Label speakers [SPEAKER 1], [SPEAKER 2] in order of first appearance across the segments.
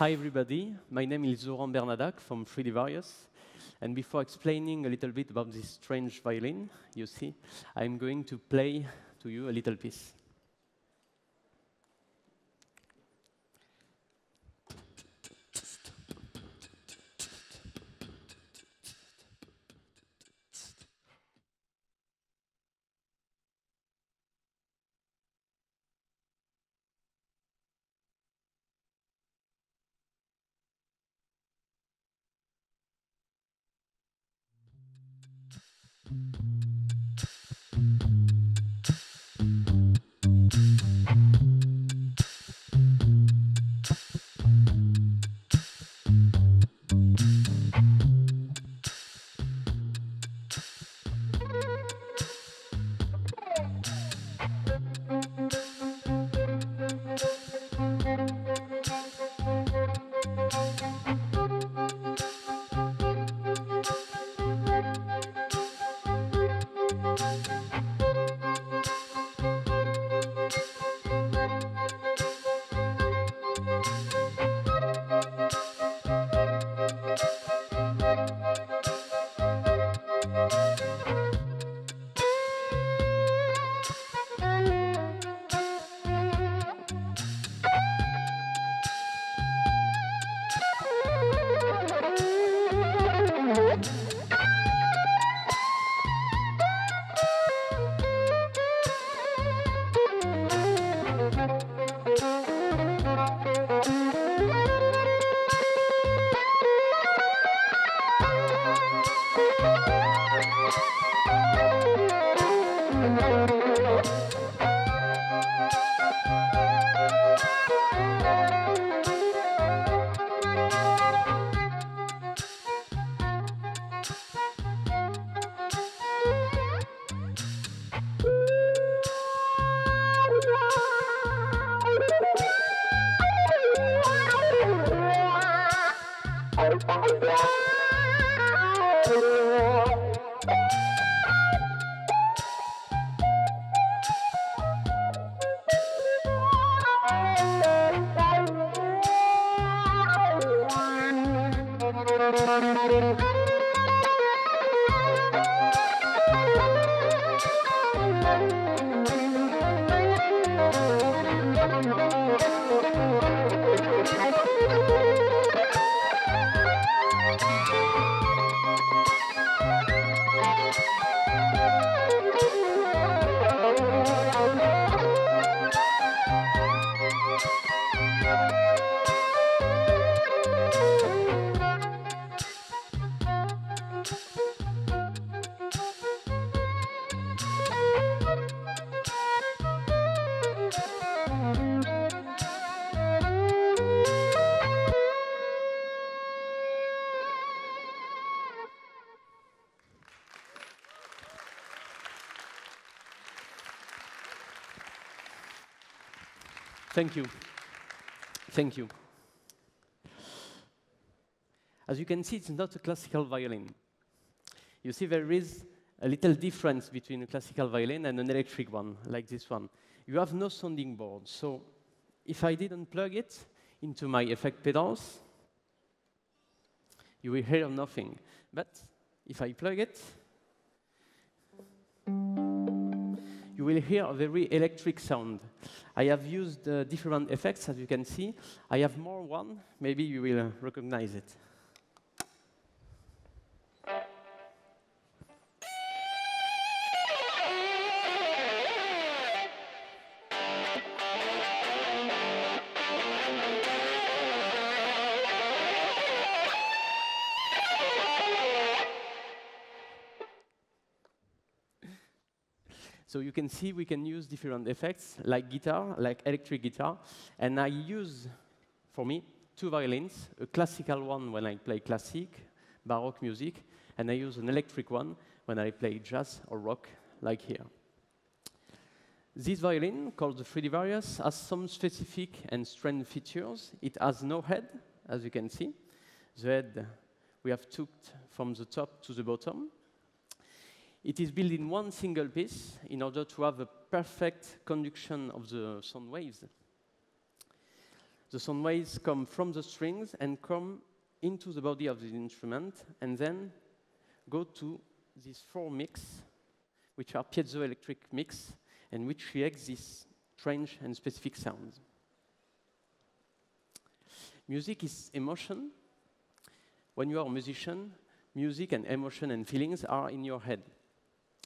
[SPEAKER 1] Hi, everybody. My name is Laurent Bernadac from 3Dvarius. And before explaining a little bit about this strange violin, you see, I'm going to play to you a little piece. Thank you. Thank you. As you can see, it's not a classical violin. You see, there is a little difference between a classical violin and an electric one, like this one. You have no sounding board. So if I didn't plug it into my effect pedals, you will hear nothing. But if I plug it, you will hear a very electric sound. I have used uh, different effects, as you can see. I have more one. Maybe you will recognize it. So you can see we can use different effects, like guitar, like electric guitar. And I use, for me, two violins, a classical one when I play classic, baroque music, and I use an electric one when I play jazz or rock, like here. This violin, called the 3Dvarius, has some specific and strange features. It has no head, as you can see. The head we have took from the top to the bottom. It is built in one single piece in order to have a perfect conduction of the sound waves. The sound waves come from the strings and come into the body of the instrument and then go to these four mics, which are piezoelectric mics, and which creates these strange and specific sounds. Music is emotion. When you are a musician, music and emotion and feelings are in your head.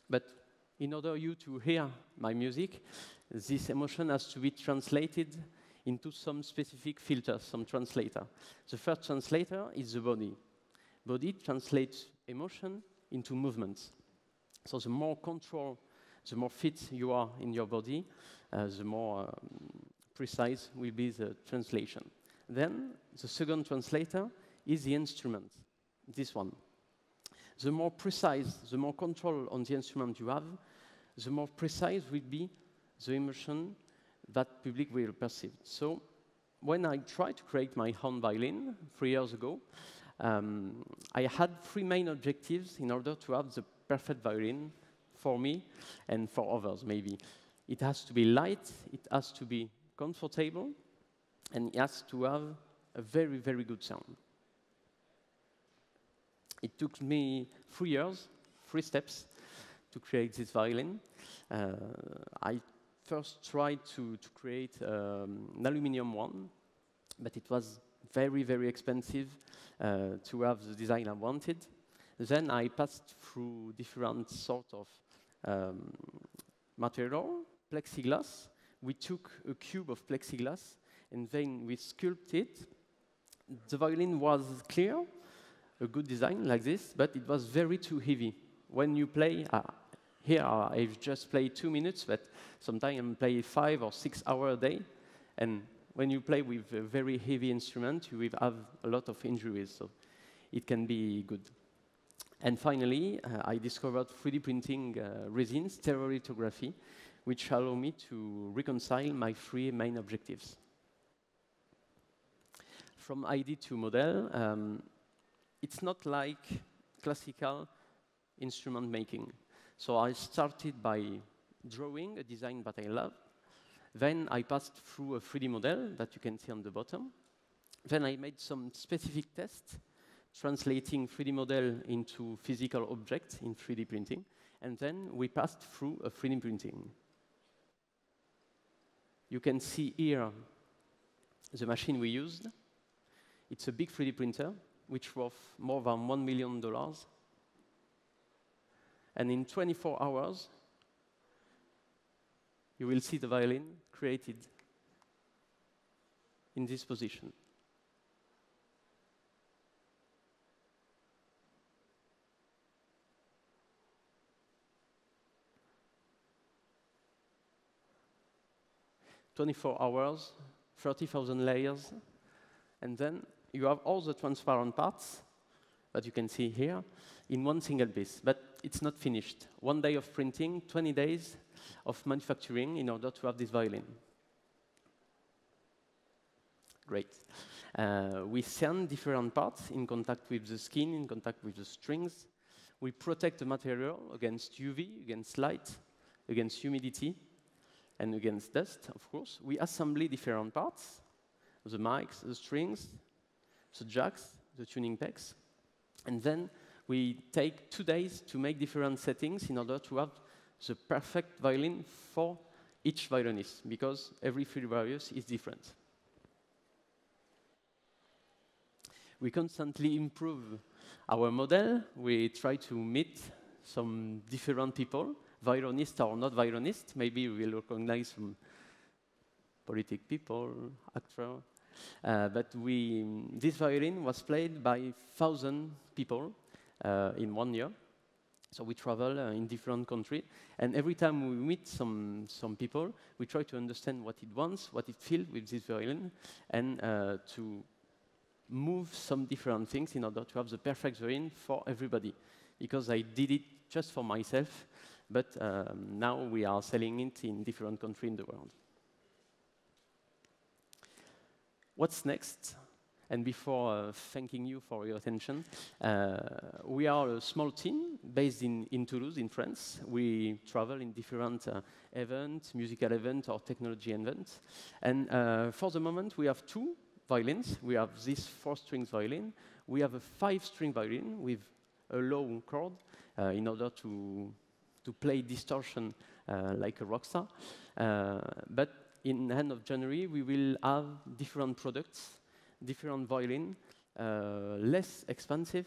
[SPEAKER 1] But in order you to hear my music, this emotion has to be translated into some specific filter, some translator. The first translator is the body. Body translates emotion into movements. So the more control, the more fit you are in your body, uh, the more um, precise will be the translation. Then the second translator is the instrument, this one. The more precise, the more control on the instrument you have, the more precise will be the emotion that public will perceive. So when I tried to create my own violin three years ago, um, I had three main objectives in order to have the perfect violin for me and for others, maybe. It has to be light, it has to be comfortable, and it has to have a very, very good sound. It took me three years, three steps, to create this violin. Uh, I first tried to, to create um, an aluminium one, but it was very, very expensive uh, to have the design I wanted. Then I passed through different sort of um, material, plexiglass. We took a cube of plexiglass and then we sculpted. It. The violin was clear, a good design like this, but it was very too heavy. When you play, uh, here uh, I've just played two minutes, but sometimes I play five or six hours a day. And when you play with a very heavy instrument, you will have a lot of injuries, so it can be good. And finally, uh, I discovered 3D printing uh, resins, stereolithography, which allow me to reconcile my three main objectives. From idea to model, um, it's not like classical instrument making. So I started by drawing a design that I love. Then I passed through a 3D model that you can see on the bottom. Then I made some specific tests, translating 3D model into physical objects in 3D printing. And then we passed through a 3D printing. You can see here the machine we used. It's a big 3D printer, which worth more than $1 million. And in 24 hours, you will see the violin created in this position. Twenty-four hours, thirty thousand layers, and then you have all the transparent parts that you can see here in one single piece. But it's not finished. One day of printing, 20 days of manufacturing in order to have this violin. Great. Uh, we sand different parts in contact with the skin, in contact with the strings. We protect the material against UV, against light, against humidity, and against dust, of course. We assemble different parts, the mics, the strings, the jacks, the tuning pegs, and then we take two days to make different settings in order to have the perfect violin for each violinist, because every Furious is different. We constantly improve our model. We try to meet some different people, violinists or not violinists. Maybe we will recognize some politic people, actors. Uh, but we, this violin was played by thousand people uh, in one year. So we travel uh, in different countries, and every time we meet some, some people, we try to understand what it wants, what it feels with this violin, and uh, to move some different things in order to have the perfect violin for everybody. Because I did it just for myself, but um, now we are selling it in different countries in the world. What's next? and before uh, thanking you for your attention, uh, we are a small team based in, in Toulouse, in France. We travel in different uh, events, musical events or technology events. And uh, for the moment, we have two violins. We have this four-string violin. We have a five-string violin with a low chord uh, in order to, to play distortion uh, like a rock star. but in the end of January, we will have different products different violin, uh, less expensive,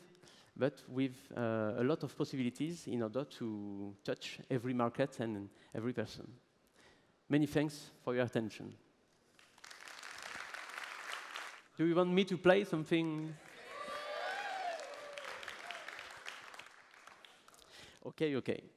[SPEAKER 1] but with uh, a lot of possibilities in order to touch every market and every person. Many thanks for your attention. Do you want me to play something? Okay, okay.